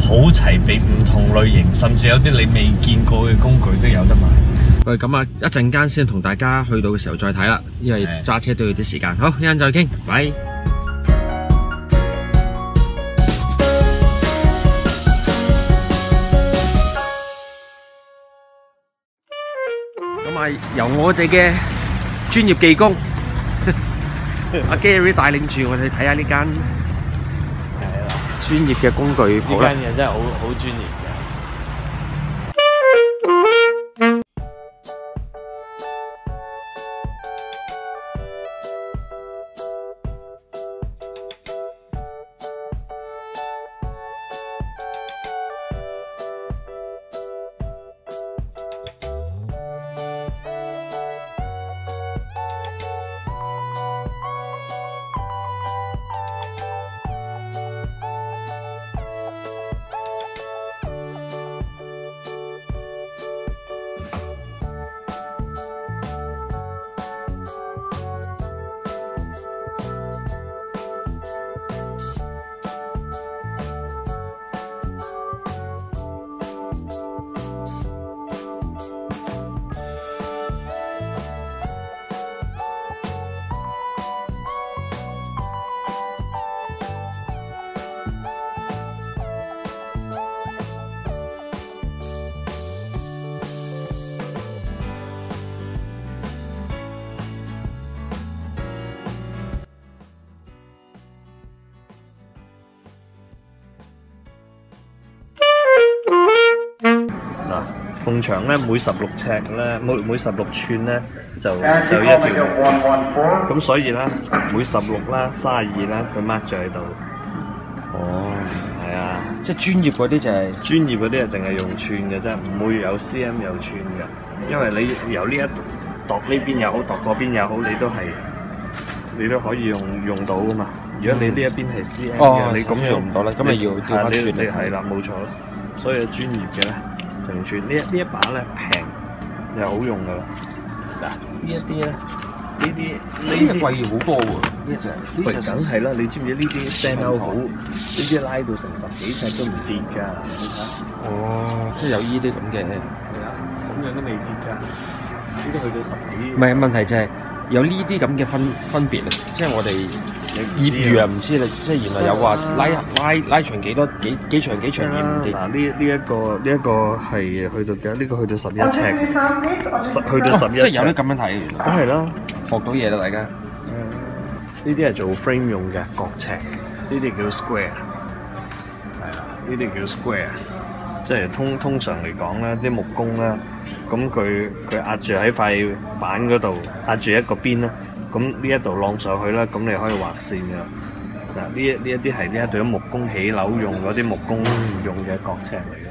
好齊備，唔同類型，甚至有啲你未見過嘅工具都有得買。喂，咁啊，一陣間先同大家去到嘅時候再睇啦，因為揸車都要啲時間。好，一陣再傾，拜。咁啊，由我哋嘅專業技工 阿 Gary 帶領住我哋睇下呢間係啦，專業嘅工具鋪啦呢。間嘢真係好好專業嘅。嗱，埲牆咧每十六尺咧，每每十六寸咧就就一條，咁所以咧每十六啦、卅二啦，佢 mark 咗喺度。哦，係啊，即係專業嗰啲就係專業嗰啲啊，淨係用寸嘅啫，唔會有 cm 有寸嘅，因為你由呢一度度呢邊又好，度嗰邊又好，你都係你都可以用用到噶嘛。如果你呢一邊係 cm 嘅，哦你咁樣做唔到啦咁咪要調翻係你轉嚟。你係啦，冇錯啦。所以專業嘅咧，成寸呢一呢一把咧平又好用噶啦。嗱，呢一啲咧，呢啲呢啲。貴好多喎，呢一隻呢喂，隻梗係啦！你知唔知呢啲 stand out 好？呢啲拉到成十幾尺都唔跌㗎，你睇。哦，即係有呢啲咁嘅。係啊，咁樣都未跌㗎，呢啲去到十幾。唔係問題就係有呢啲咁嘅分分別啊，即係我哋業餘啊唔知你，即係原來有話拉拉拉長幾多幾幾長幾長而唔跌。嗱，呢呢一個呢一個係去到幾多？呢個去到十一尺，十去到十一尺。哦即係有啲咁樣睇嘅原來。梗係啦。學到嘢啦，大家。呢啲係做 frame 用嘅角尺，呢啲叫 square，係啦，呢啲叫 square，即係通通常嚟講咧，啲木工咧，咁佢佢壓住喺塊板嗰度，壓住一個邊啦，咁呢一度晾上去啦，咁你可以畫線嘅。嗱，呢一呢一啲係呢一對木工起樓用嗰啲木工用嘅角尺嚟嘅。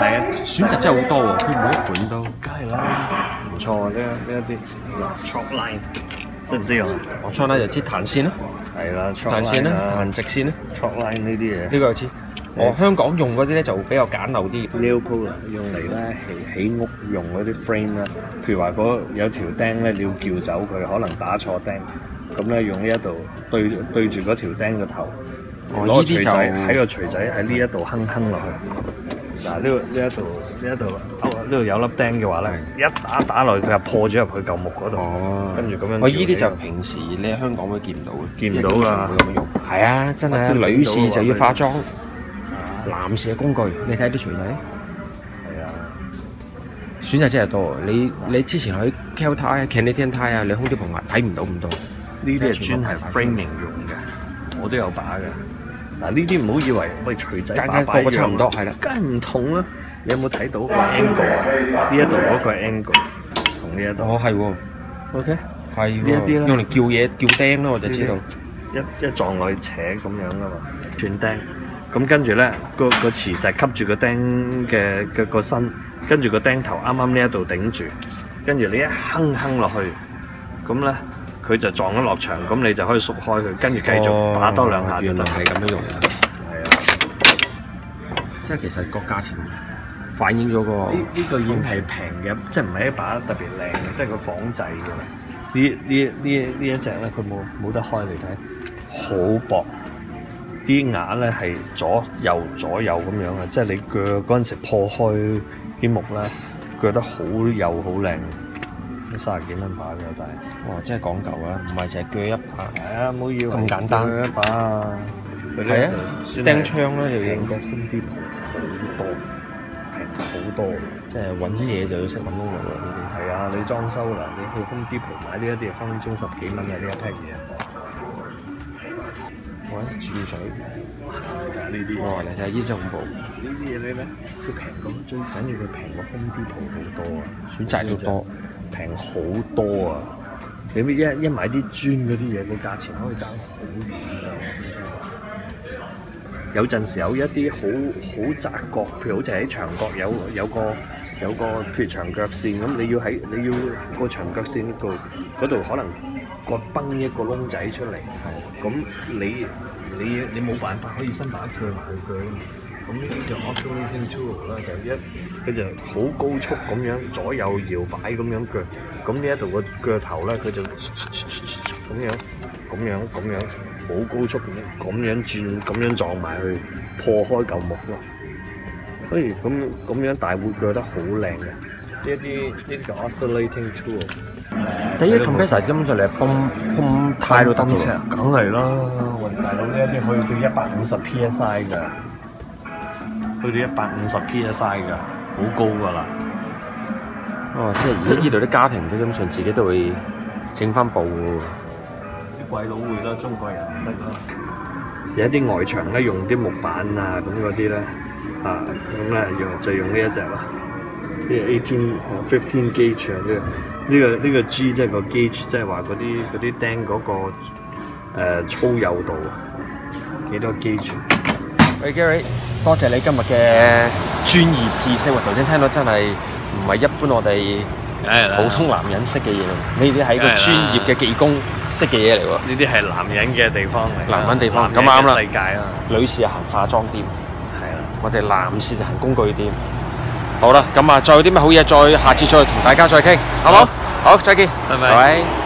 第一選擇真係好多喎，佢每一款都。梗係啦，唔錯啊！呢呢一啲嗱 chalk line，識唔識用啊？我初咧就知彈線啦，係啦，chalk 彈線 line 啦，啊彈直線啦，chalk line 呢啲嘢。呢個我知。我香港用嗰啲咧就比較簡陋啲。nail puller 用嚟咧起起屋用嗰啲 frame 啦，譬如話嗰有條釘咧，你要撬走佢，可能打錯釘，咁咧用呢一度對對住嗰條釘個頭，攞錘仔喺個錘仔喺呢一度哼哼落去。嗱呢度呢一度呢一度哦呢度有粒釘嘅話咧，一打打落去佢又破咗入去舊木嗰度，哦。跟住咁樣我依啲就平時你喺香港會見唔到嘅，見唔到㗎。因為通常會咁用。係啊，真係女士就要化妝，啊男士嘅工具，你睇啲錘仔，係啊。選擇真係多。你你之前去 Kel Tie 啊、Canadian Tie 啊，你空啲棚買睇唔到咁多。呢啲係專係 framing 用嘅，我都有把嘅。嗱呢啲唔好以為喂錘仔間把把間個個差唔多係啦梗係唔同啦。你有冇睇到個 angle 啊？呢一度嗰個係 angle，同呢一度。哦，係喎，OK，係呢一啲咧喎，用嚟叫嘢撬釘咯，我就知道。一一撞落去扯咁樣噶嘛，轉釘。咁跟住咧，個個磁石吸住個釘嘅嘅個身，跟住個釘頭啱啱呢一度頂住，跟住你一哼哼落去，咁咧佢就撞咗落牆，咁你就可以縮開佢，跟住繼續打多兩下就得。原來係咁樣用嘅，係啊，即係其實個價錢反映咗個呢呢個已經係平嘅，即係唔係一把特別靚嘅，即係個仿製嘅。呢呢呢呢一隻咧，佢冇冇得開嚟睇，好薄。啲牙咧係左右左右咁樣啊，即係你鋸嗰陣時破開啲木啦，鋸得好幼好靚，都三十幾蚊把嘅，但係。哇，真係講究啊，唔係淨係鋸一把。係啊，冇要咁簡單鋸一把啊！係啊釘槍啦又要平過 Home Depot 好多，平好多。即係揾嘢就要識揾窿路啦呢係啊，你裝修啦，你去 Home Depot 買呢一啲分分鐘十幾蚊嘅呢一 pack 嘢。啲。或者轉水。呢啲哇！你睇下呢隻恐怖，呢啲嘢咧，佢平咁最緊要佢平過 Home Depot 好多啊，選擇都多，平好多啊！你一一買啲磚嗰啲嘢，個價錢可以爭好遠啊！有陣時有一啲好好窄角，譬如好似喺長角有有個有個譬如牆腳線咁，你要喺你要個牆腳線度嗰度可能割崩一個窿仔出嚟，咁你你你冇辦法可以伸把鋸埋佢㗎嘛。咁呢啲就 oscillating tool 啦，就一佢就好高速咁樣左右搖擺咁樣鋸，咁呢一度個鋸頭咧佢就咁樣咁樣咁樣好高速咁樣咁樣轉咁樣撞埋去破開嚿木咯。不如咁咁樣大會鋸得好靚嘅，呢一啲呢啲叫 oscillating tool。但係呢啲 compressor 根本就嚟泵泵胎都得㗎喎。梗係啦，喂大佬呢一啲可以到一百五十 psi 㗎，去到一百五十 psi 㗎，好高㗎啦。哦，即係而家 呢度啲家庭基本上自己都會整翻部喎。啲鬼佬會啦，中國人唔識啦。有一啲外牆咧用啲木板啊咁嗰啲咧，啊咁咧用就用呢一隻啦。呢個 eighteen fifteen gauge 啊，呢個呢個呢個 G 即係個 gauge，即係話嗰啲嗰啲釘嗰個、呃、粗幼度啊，幾多 gauge？喂 Gary，多謝你今日嘅專業知識喎，頭先聽到真係唔係一般我哋普通男人識嘅嘢喎，呢啲係一個梗係啦專業嘅技工識嘅嘢嚟喎。呢啲係男人嘅地方嚟，男人地方咁啱啦世界啊，女士行化妝店。我哋男士就行工具店。好啦，咁啊，再有啲咩好嘢，再下次再同大家再倾，好冇？好，再見，拜拜拜